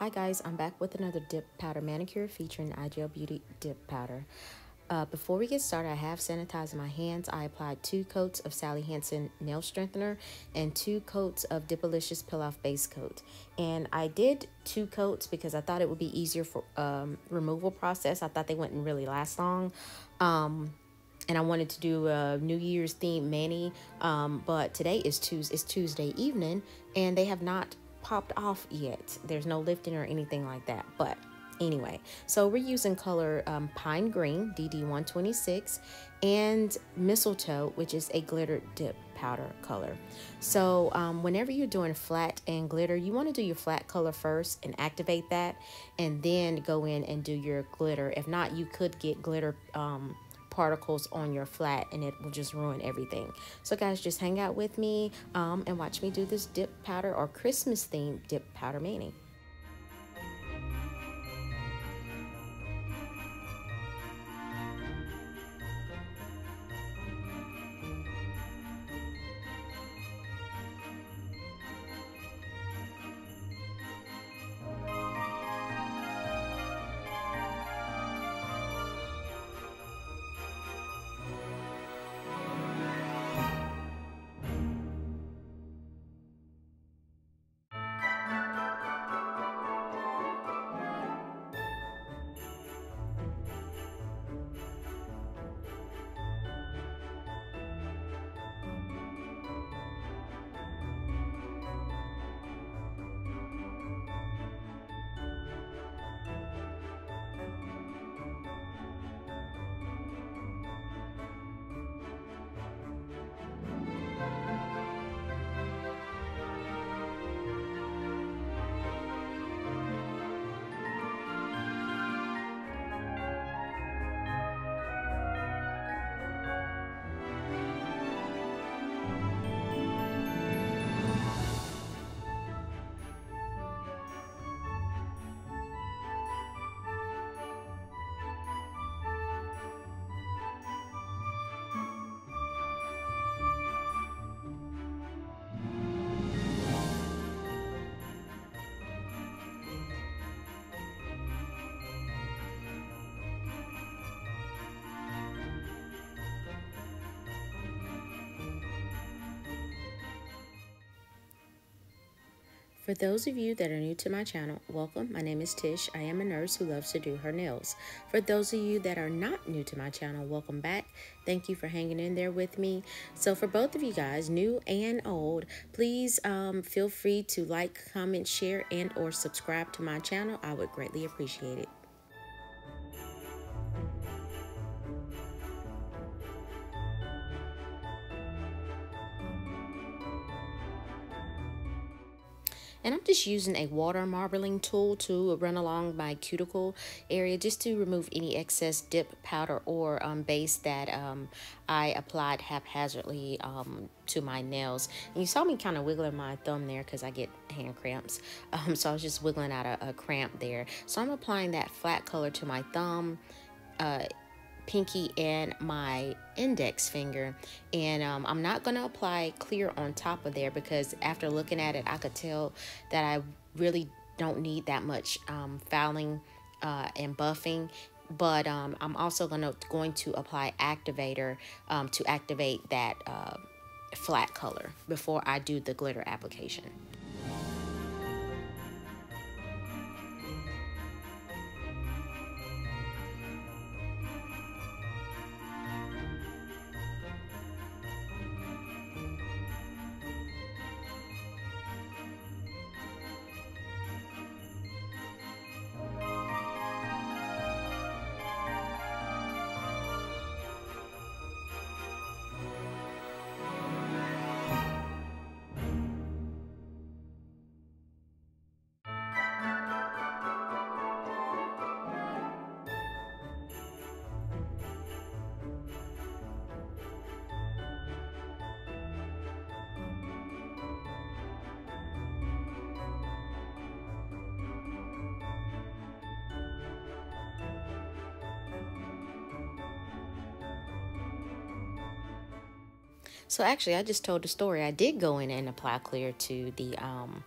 Hi guys, I'm back with another dip powder manicure featuring IGel Beauty dip powder. Uh, before we get started, I have sanitized my hands. I applied two coats of Sally Hansen nail strengthener and two coats of Dipalicious Peel Off Base Coat. And I did two coats because I thought it would be easier for um, removal process. I thought they wouldn't really last long. Um, and I wanted to do a New Year's theme mani, um, but today is Tuesday, it's Tuesday evening, and they have not popped off yet. There's no lifting or anything like that, but anyway. So we're using color um, pine green dd126 and mistletoe which is a glitter dip powder color. So um, whenever you're doing flat and glitter you want to do your flat color first and activate that and then go in and do your glitter. If not you could get glitter um, particles on your flat and it will just ruin everything. So guys, just hang out with me um, and watch me do this dip powder or Christmas themed dip powder mani. For those of you that are new to my channel, welcome. My name is Tish. I am a nurse who loves to do her nails. For those of you that are not new to my channel, welcome back. Thank you for hanging in there with me. So for both of you guys, new and old, please um, feel free to like, comment, share, and or subscribe to my channel. I would greatly appreciate it. And I'm just using a water marbling tool to run along my cuticle area just to remove any excess dip powder or um, base that um, I applied haphazardly um, to my nails. And you saw me kind of wiggling my thumb there because I get hand cramps. Um, so I was just wiggling out a, a, cramp there. So I'm applying that flat color to my thumb. Uh, pinky and my index finger and um, I'm not going to apply clear on top of there because after looking at it I could tell that I really don't need that much um, fouling uh, and buffing but um, I'm also gonna, going to apply activator um, to activate that uh, flat color before I do the glitter application. So actually, I just told the story. I did go in and apply clear to the um,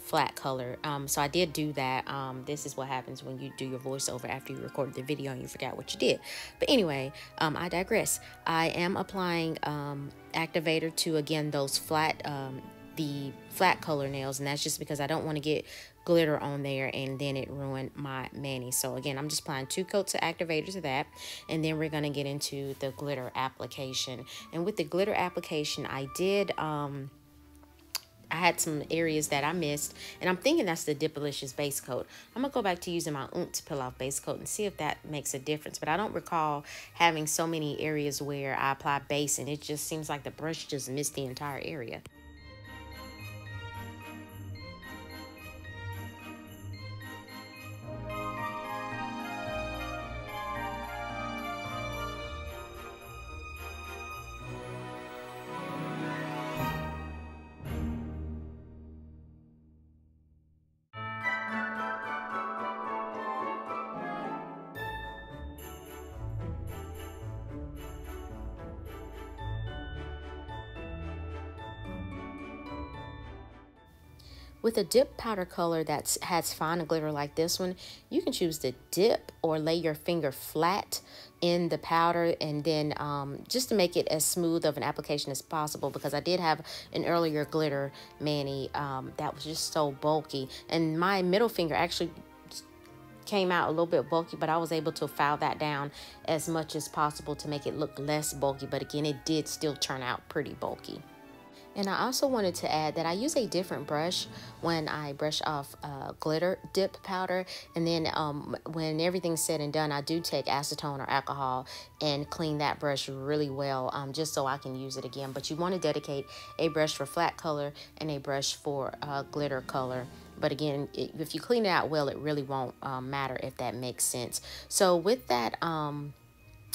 flat color. Um, so I did do that. Um, this is what happens when you do your voiceover after you recorded the video and you forgot what you did. But anyway, um, I digress. I am applying um, activator to, again, those flat, um, the flat color nails. And that's just because I don't want to get glitter on there and then it ruined my mani. So again, I'm just applying two coats of activator to that. And then we're going to get into the glitter application. And with the glitter application, I did... Um, I had some areas that I missed, and I'm thinking that's the Dipalicious base coat. I'm going to go back to using my oomph to peel off base coat and see if that makes a difference. But I don't recall having so many areas where I apply base, and it just seems like the brush just missed the entire area. With a dip powder color that has fine glitter like this one, you can choose to dip or lay your finger flat in the powder and then um, just to make it as smooth of an application as possible because I did have an earlier glitter mani um, that was just so bulky and my middle finger actually came out a little bit bulky but I was able to file that down as much as possible to make it look less bulky but again it did still turn out pretty bulky. And I also wanted to add that I use a different brush when I brush off uh, glitter dip powder. And then um, when everything's said and done, I do take acetone or alcohol and clean that brush really well um, just so I can use it again. But you want to dedicate a brush for flat color and a brush for uh, glitter color. But again, it, if you clean it out well, it really won't um, matter if that makes sense. So with that, um,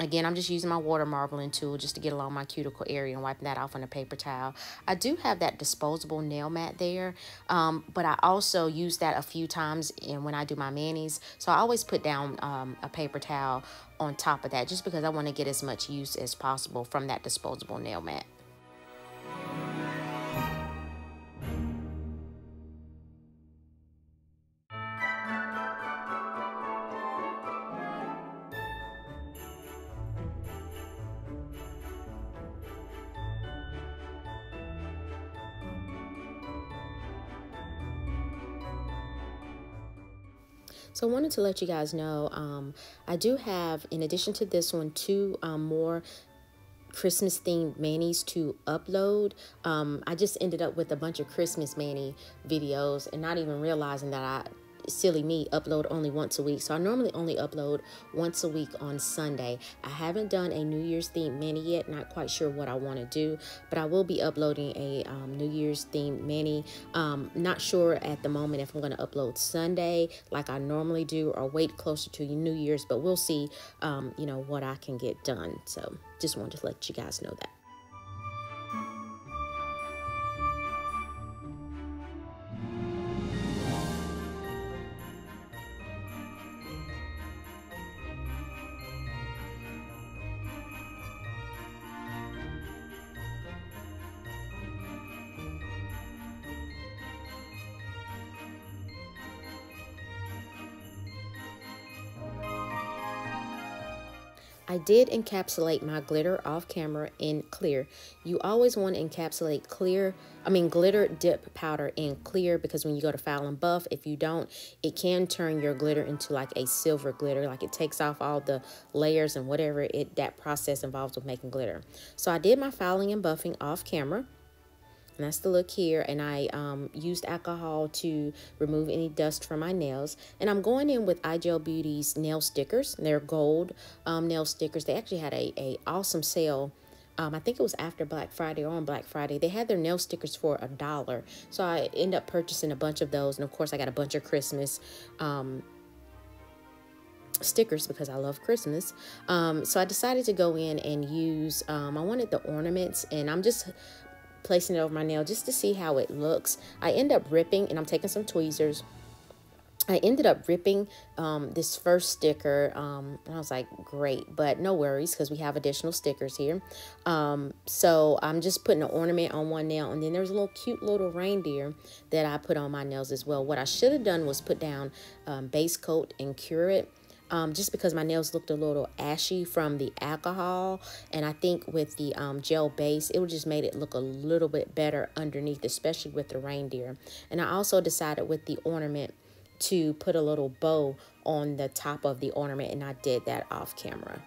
Again, I'm just using my water marbling tool just to get along my cuticle area and wiping that off on a paper towel. I do have that disposable nail mat there, um, but I also use that a few times in when I do my manis. So I always put down um, a paper towel on top of that just because I want to get as much use as possible from that disposable nail mat. So I wanted to let you guys know um, I do have, in addition to this one, two um, more Christmas themed manis to upload. Um, I just ended up with a bunch of Christmas mani videos and not even realizing that I silly me upload only once a week. So i normally only upload once a week on sunday. I haven't done a new year's theme mani yet not quite sure what i want to do but i will be uploading a um, new year's theme mani um, not sure at the moment if i'm going to upload sunday like i normally do or wait closer to new year's but we'll see um, you know what i can get done. So just wanted to let you guys know that I did encapsulate my glitter off camera in clear. You always want to encapsulate clear, I mean glitter dip powder in clear because when you go to foul and buff, if you don't, it can turn your glitter into like a silver glitter. Like it takes off all the layers and whatever it that process involves with making glitter. So I did my filing and buffing off camera. And that's the look here. And I um, used alcohol to remove any dust from my nails. And I'm going in with iGel Beauty's nail stickers. They're gold um, nail stickers. They actually had a, a awesome sale. Um, I think it was after Black Friday or on Black Friday. They had their nail stickers for a dollar. So I end up purchasing a bunch of those. And of course, I got a bunch of Christmas um, stickers because I love Christmas. Um, so I decided to go in and use, um, I wanted the ornaments and I'm just placing it over my nail just to see how it looks. I end up ripping and I'm taking some tweezers I ended up ripping um, this first sticker. Um, and I was like, great, but no worries because we have additional stickers here. Um, so I'm just putting an ornament on one nail. And then there's a little cute little reindeer that I put on my nails as well. What I should have done was put down um, base coat and cure it. Um, just because my nails looked a little ashy from the alcohol. And I think with the um, gel base, it would just made it look a little bit better underneath, especially with the reindeer. And I also decided with the ornament to put a little bow on the top of the ornament and I did that off camera.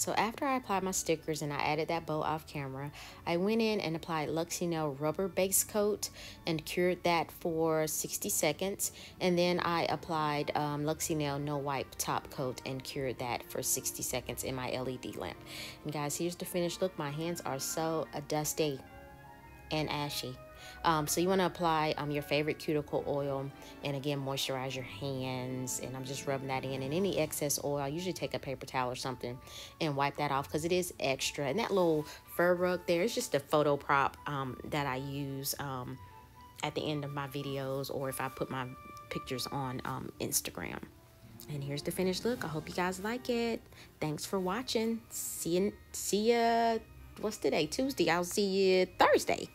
So after I applied my stickers and I added that bow off camera, I went in and applied Luxie Nail rubber base coat and cured that for 60 seconds. And then I applied um, Luxie Nail no wipe top coat and cured that for 60 seconds in my LED lamp. And guys, here's the finished look. My hands are so dusty and ashy. Um, so you want to apply um, your favorite cuticle oil and again moisturize your hands and I'm just rubbing that in and any excess oil I usually take a paper towel or something and wipe that off because it is extra and that little fur rug there is just a photo prop um, that I use um, at the end of my videos or if I put my pictures on um, Instagram. And here's the finished look. I hope you guys like it. Thanks for watching. See you, see ya, what's today? Tuesday. I'll see you Thursday.